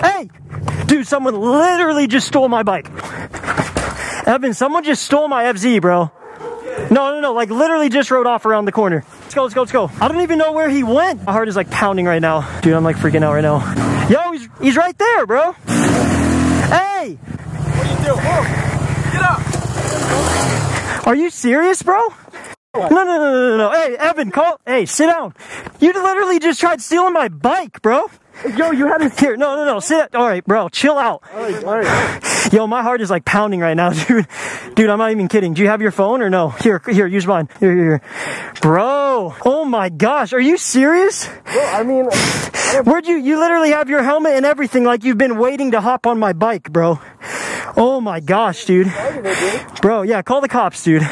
Hey! Dude, someone literally just stole my bike. Evan, someone just stole my FZ, bro. No, no, no, like literally just rode off around the corner. Let's go, let's go, let's go. I don't even know where he went. My heart is like pounding right now. Dude, I'm like freaking out right now. Yo, he's, he's right there, bro. Hey! What are you doing? Whoa. Get up. Are you serious, bro? No, no, no, no, no, no. Hey, Evan, call. Hey, sit down. You literally just tried stealing my bike, bro. Yo, you had to. Here, no, no, no. Sit. All right, bro. Chill out. All right, all right. Yo, my heart is like pounding right now, dude. Dude, I'm not even kidding. Do you have your phone or no? Here, here, use mine. Here, here, here. Bro. Oh my gosh. Are you serious? Well, I mean, Where'd you, you literally have your helmet and everything like you've been waiting to hop on my bike, bro. Oh my gosh, dude. Bro, yeah, call the cops, dude.